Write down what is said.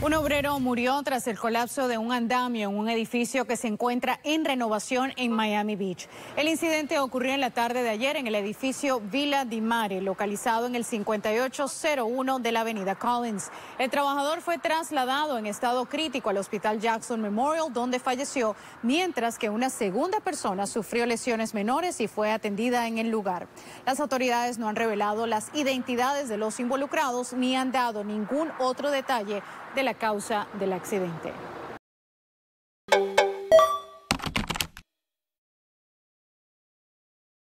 Un obrero murió tras el colapso de un andamio en un edificio que se encuentra en renovación en Miami Beach. El incidente ocurrió en la tarde de ayer en el edificio Villa di Mare, localizado en el 5801 de la avenida Collins. El trabajador fue trasladado en estado crítico al Hospital Jackson Memorial, donde falleció, mientras que una segunda persona sufrió lesiones menores y fue atendida en el lugar. Las autoridades no han revelado las identidades de los involucrados ni han dado ningún otro detalle de la causa del accidente.